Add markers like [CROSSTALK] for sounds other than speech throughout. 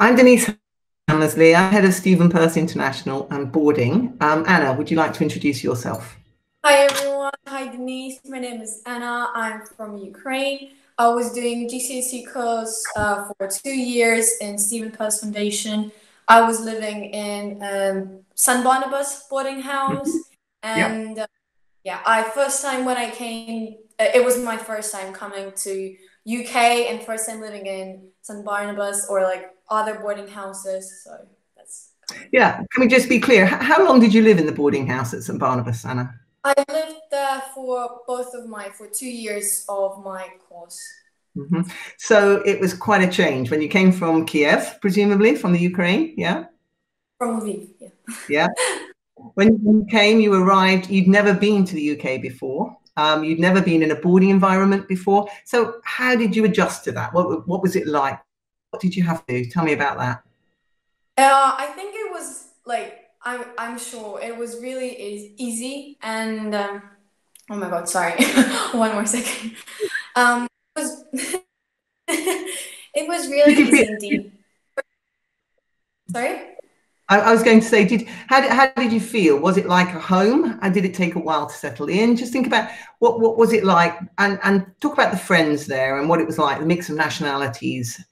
I'm Denise Hammersley. I'm head of Stephen Perse International and boarding. Um, Anna, would you like to introduce yourself? Hi everyone. Hi Denise. My name is Anna. I'm from Ukraine. I was doing GCSE course uh, for two years in Stephen Perse Foundation. I was living in um, St. Barnabas boarding house, [LAUGHS] and yeah. Uh, yeah, I first time when I came, uh, it was my first time coming to UK and first time living in St. Barnabas or like other boarding houses. So that's. Yeah, can we just be clear? How long did you live in the boarding house at St. Barnabas, Anna? I lived there for both of my for two years of my course. Mm-hmm. So it was quite a change when you came from Kiev, presumably from the Ukraine, yeah. From Lviv, yeah. Yeah. when you came, you arrived. You'd never been to the UK before. Um, you'd never been in a boarding environment before. So how did you adjust to that? What what was it like? What did you have to do? Tell me about that. Uh, I think it was like I'm I'm sure it was really easy and um, oh my god, sorry, [LAUGHS] one more second. Um, it was [LAUGHS] it was really easy indeed. Sorry. I, I, was going to say, did how did, how did you feel? Was it like a home, and did it take a while to settle in? Just think about what what was it like, and and talk about the friends there and what it was like, the mix of nationalities,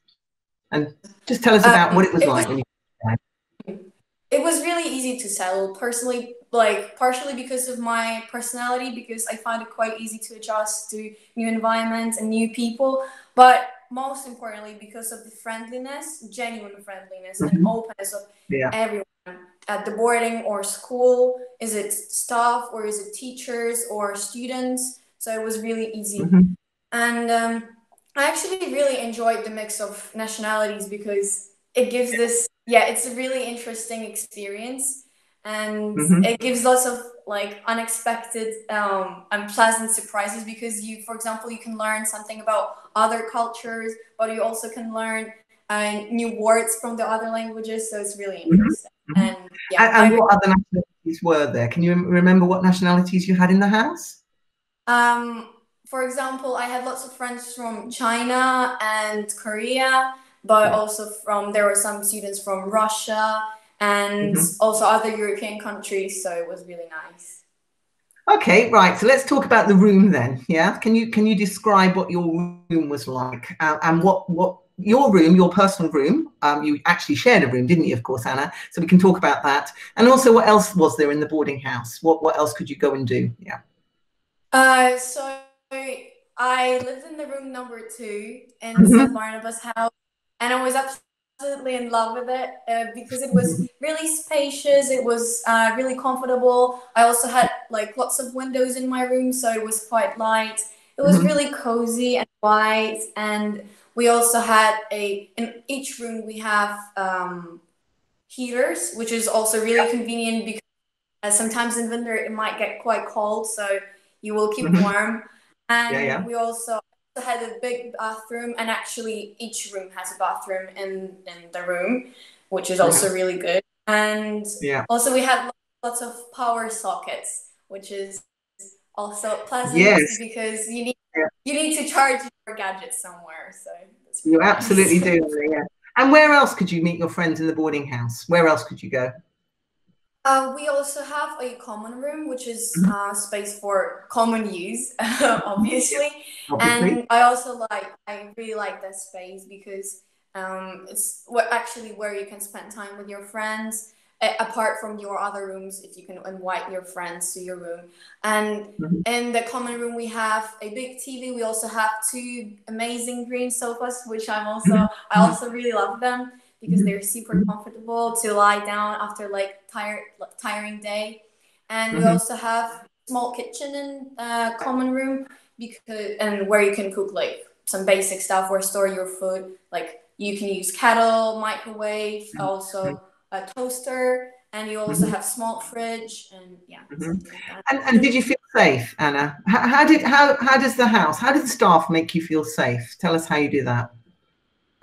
and just tell us about um, what it was it like was, you. It was really easy to settle personally, like partially because of my personality, because I find it quite easy to adjust to new environments and new people, but most importantly because of the friendliness, genuine friendliness mm-hmm. and openness of yeah. everyone at the boarding or school. Is it staff or is it teachers or students? So it was really easy. Mm-hmm. And um, I actually really enjoyed the mix of nationalities because it gives this, yeah, it's a really interesting experience and mm-hmm. it gives lots of like unexpected um, and pleasant surprises because you for example you can learn something about other cultures but you also can learn uh, new words from the other languages so it's really mm-hmm. interesting mm-hmm. and yeah and, and what other nationalities were there can you remember what nationalities you had in the house um, for example i had lots of friends from china and korea but also from there were some students from russia and mm-hmm. also other European countries. So it was really nice. Okay, right. So let's talk about the room then. Yeah, can you can you describe what your room was like uh, and what what your room, your personal room? Um, you actually shared a room, didn't you? Of course, Anna. So we can talk about that. And also, what else was there in the boarding house? What what else could you go and do? Yeah. Uh, so I lived in the room number two in mm-hmm. St Barnabas House, and I was absolutely in love with it uh, because it was really spacious it was uh, really comfortable i also had like lots of windows in my room so it was quite light it was mm-hmm. really cozy and white and we also had a in each room we have um, heaters which is also really convenient because uh, sometimes in winter it might get quite cold so you will keep mm-hmm. warm and yeah, yeah. we also had a big bathroom, and actually each room has a bathroom in in the room, which is also really good. And yeah. also we had lots of power sockets, which is also pleasant yes. because you need yeah. you need to charge your gadgets somewhere. So you absolutely do. Yeah. And where else could you meet your friends in the boarding house? Where else could you go? Uh, we also have a common room, which is mm-hmm. uh, space for common use, [LAUGHS] obviously. obviously. And I also like, I really like that space because um, it's what actually where you can spend time with your friends, apart from your other rooms, if you can invite your friends to your room. And mm-hmm. in the common room, we have a big TV. We also have two amazing green sofas, which I'm also, mm-hmm. I also really love them because they're super comfortable to lie down after like tired tiring day and mm-hmm. we also have small kitchen and uh, common room because and where you can cook like some basic stuff or store your food like you can use kettle microwave mm-hmm. also a toaster and you also mm-hmm. have small fridge and yeah mm-hmm. like and, and did you feel safe anna how, how did how how does the house how does the staff make you feel safe tell us how you do that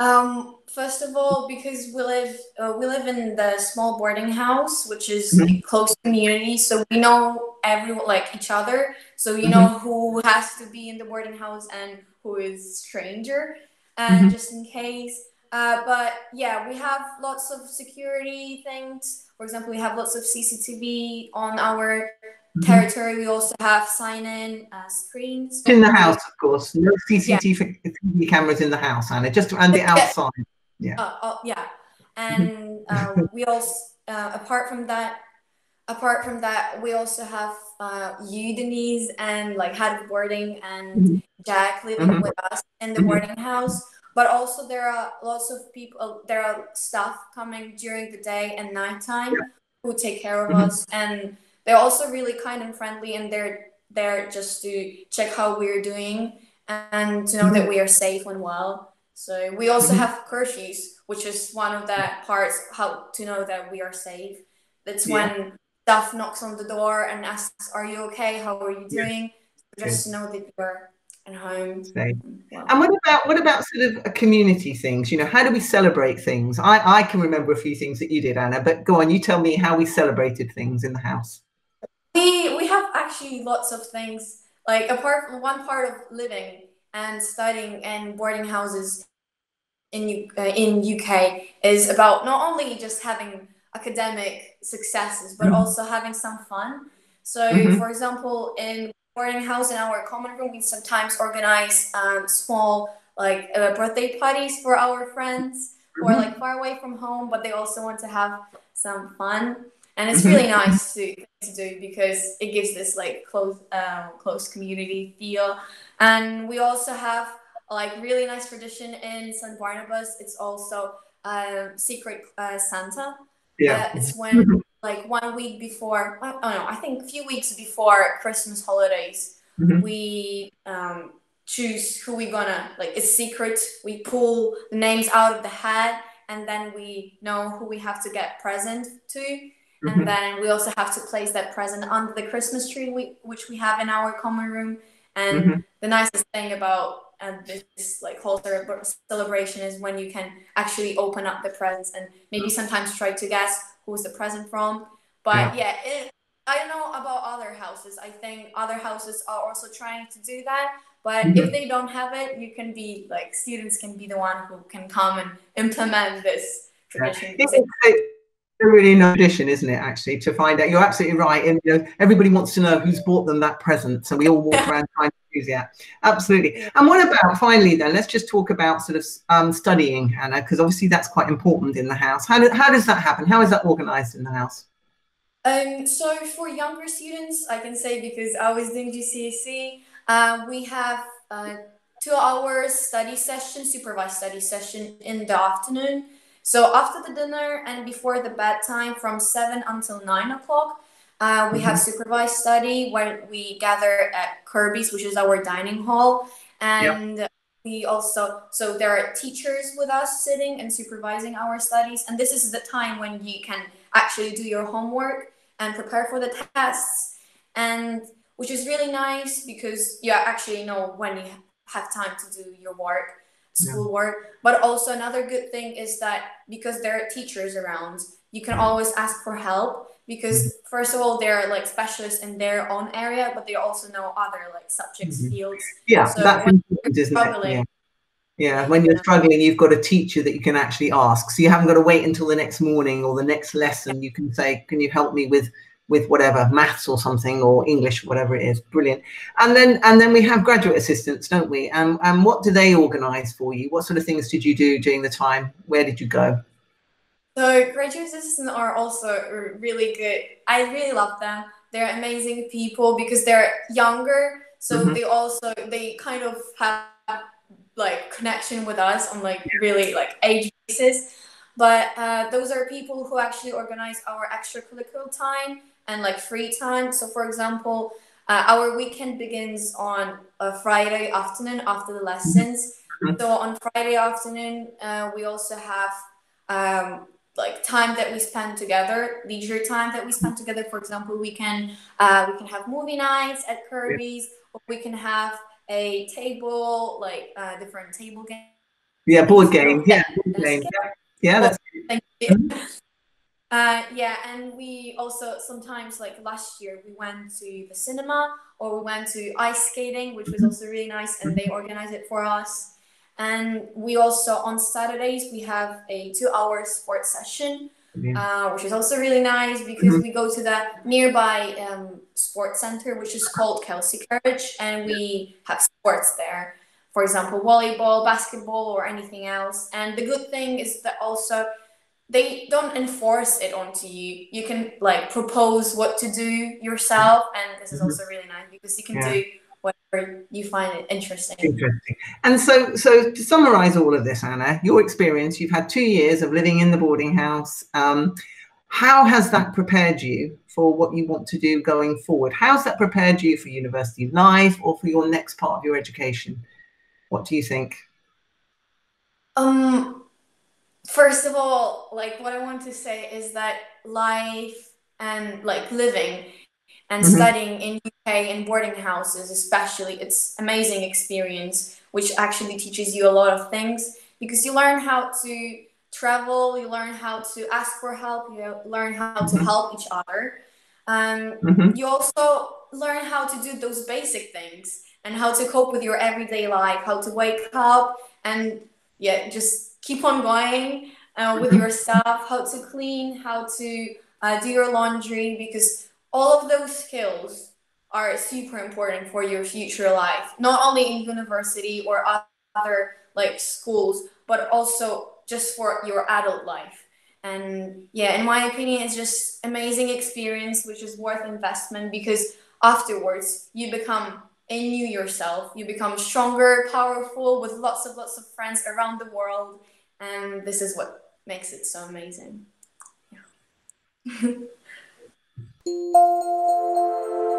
um First of all, because we live uh, we live in the small boarding house, which is mm-hmm. close community, so we know everyone like each other. So you mm-hmm. know who has to be in the boarding house and who is stranger. And mm-hmm. just in case, Uh, but yeah, we have lots of security things. For example, we have lots of CCTV on our mm-hmm. territory. We also have sign-in uh, screens. In the house, of course. No CCTV yeah. cameras in the house, Anna. Just and the outside. Yeah. Uh, uh, yeah, and uh, we also, uh, apart from that, apart from that, we also have uh, you, Denise, and like head boarding and mm-hmm. Jack living mm-hmm. with us in the mm-hmm. boarding house. But also there are lots of people. There are staff coming during the day and nighttime yeah. who take care of mm-hmm. us, and they're also really kind and friendly, and they're there just to check how we're doing and to know that mm-hmm. we are safe and well. So we also mm-hmm. have curfews, which is one of the parts how to know that we are safe. That's yeah. when staff knocks on the door and asks, "Are you okay? How are you doing?" Yeah. Just know that you're at home. Yeah. And what about what about sort of community things? You know, how do we celebrate things? I I can remember a few things that you did, Anna. But go on, you tell me how we celebrated things in the house. We we have actually lots of things. Like apart from one part of living and studying and boarding houses in uh, in UK is about not only just having academic successes, but mm-hmm. also having some fun. So, mm-hmm. for example, in boarding house in our common room, we sometimes organize um, small like uh, birthday parties for our friends who are mm-hmm. like far away from home, but they also want to have some fun. And it's really nice to, to do because it gives this like close um, close community feel. And we also have like really nice tradition in St. Barnabas. It's also um, Secret uh, Santa. Yeah. Uh, it's when mm-hmm. like one week before, oh no, I think a few weeks before Christmas holidays, mm-hmm. we um, choose who we're gonna like. It's secret. We pull the names out of the hat, and then we know who we have to get present to. Mm-hmm. And then we also have to place that present under the Christmas tree, we, which we have in our common room. And mm-hmm. the nicest thing about and this like whole celebration is when you can actually open up the presents and maybe sometimes try to guess who's the present from. But yeah, yeah it, I don't know about other houses. I think other houses are also trying to do that. But mm-hmm. if they don't have it, you can be like students can be the one who can come and implement this tradition. Yeah a really nice tradition, isn't it? Actually, to find out. You're absolutely right, and you know everybody wants to know who's bought them that present, so we all walk around trying to choose that. Absolutely. And what about finally then? Let's just talk about sort of um, studying, Hannah, because obviously that's quite important in the house. How do, how does that happen? How is that organised in the house? Um, so for younger students, I can say because I was doing GCSE, uh, we have uh, two hours study session, supervised study session in the afternoon. So after the dinner and before the bedtime, from seven until nine o'clock, uh, we mm-hmm. have supervised study where we gather at Kirby's, which is our dining hall, and yep. we also so there are teachers with us sitting and supervising our studies, and this is the time when you can actually do your homework and prepare for the tests, and which is really nice because you actually know when you have time to do your work schoolwork. Yeah. But also another good thing is that because there are teachers around, you can always ask for help because mm-hmm. first of all they're like specialists in their own area, but they also know other like subjects mm-hmm. fields. Yeah, so that's important, isn't it? Yeah. Yeah, when you're struggling, you've got a teacher that you can actually ask. So you haven't got to wait until the next morning or the next lesson. You can say, "Can you help me with with whatever maths or something or English, whatever it is. Brilliant. And then and then we have graduate assistants, don't we? And and what do they organise for you? What sort of things did you do during the time? Where did you go? So graduate assistants are also really good. I really love them. They're amazing people because they're younger, so mm-hmm. they also they kind of have like connection with us on like really like age basis. But uh, those are people who actually organize our extracurricular time and like free time. So, for example, uh, our weekend begins on a Friday afternoon after the lessons. Mm-hmm. So on Friday afternoon, uh, we also have um, like time that we spend together, leisure time that we spend together. For example, we can uh, we can have movie nights at Kirby's, or we can have a table like uh, different table games. Yeah, board game. Yeah, board game. Yeah, yeah that's. Thank you. Mm-hmm. [LAUGHS] Uh, yeah, and we also sometimes like last year we went to the cinema or we went to ice skating, which was also really nice, and they organized it for us. And we also on Saturdays we have a two-hour sports session, uh, which is also really nice because mm-hmm. we go to the nearby um, sports center, which is called Kelsey Kerridge, and we have sports there. For example, volleyball, basketball, or anything else. And the good thing is that also they don't enforce it onto you. You can like propose what to do yourself, and this is mm-hmm. also really nice because you can yeah. do whatever you find it interesting. Interesting. And so, so to summarize all of this, Anna, your experience, you've had two years of living in the boarding house. Um, how has that prepared you for what you want to do going forward? How's that prepared you for university life or for your next part of your education? What do you think? Um, first of all, like what I want to say is that life and like living and mm-hmm. studying in UK in boarding houses, especially, it's amazing experience, which actually teaches you a lot of things because you learn how to travel, you learn how to ask for help, you learn how to mm-hmm. help each other. Um, mm-hmm. You also learn how to do those basic things and how to cope with your everyday life, how to wake up and yeah, just keep on going uh, with mm-hmm. your stuff, how to clean, how to uh, do your laundry, because all of those skills are super important for your future life, not only in university or other like schools, but also just for your adult life. And yeah, in my opinion, it's just amazing experience, which is worth investment because afterwards you become a new yourself. You become stronger, powerful, with lots of lots of friends around the world, and this is what makes it so amazing. Yeah. [LAUGHS]